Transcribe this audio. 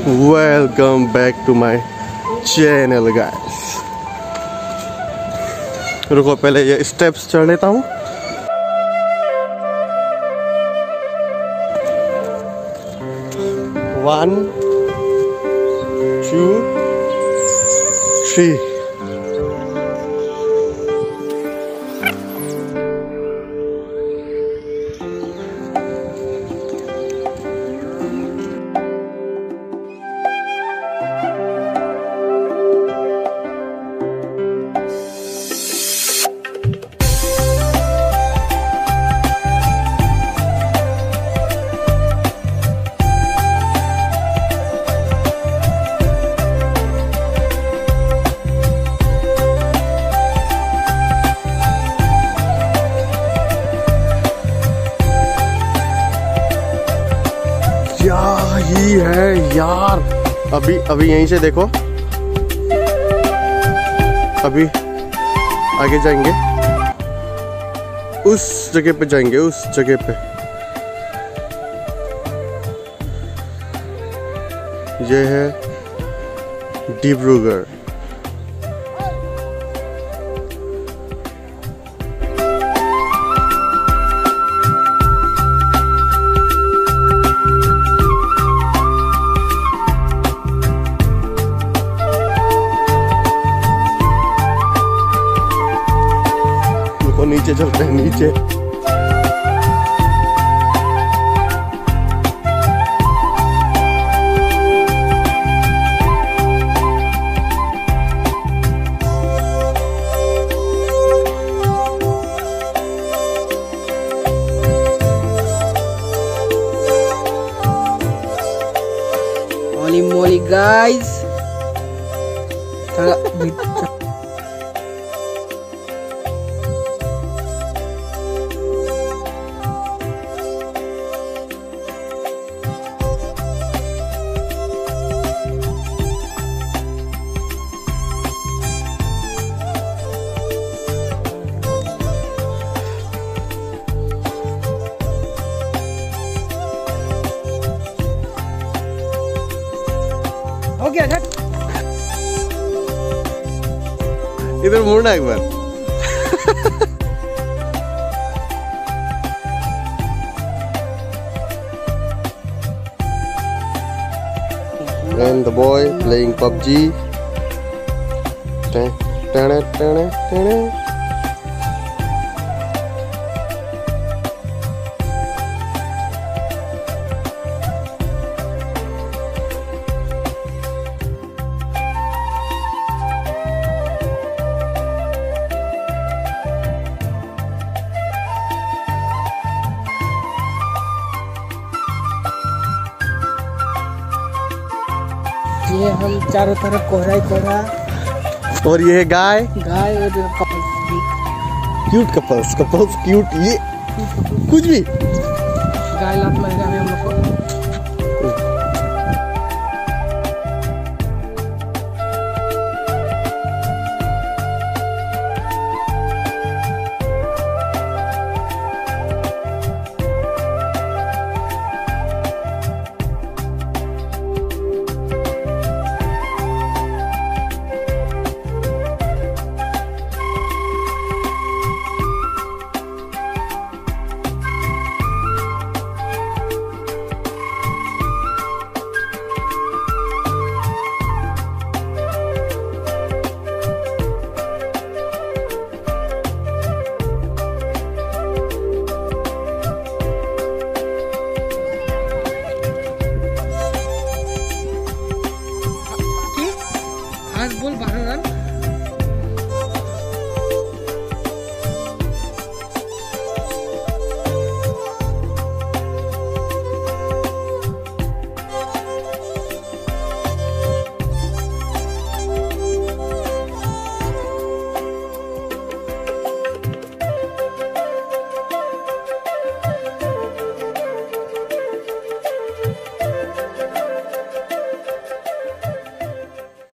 welcome back to my channel guys रुको पहले ये स्टेप्स चढ़ लेता हूँ वन टू थ्री ही है यार। अभी अभी यहीं से देखो। अभी आगे जाएँगे। उस जगह पे जाएँगे, उस जगह पे। ये है डिब्रूगढ़। नीचे चलते हैं नीचे moly, guys! इधर मुड़ना एक बार and the boy playing PUBG. Dun, dun, dun, ये हम चारों तरफ़ कोहरा ही कोहरा। और ये है गाय। गाय और couples cute couples couples cute ये कुछ भी। गाय लात मारेगा हमें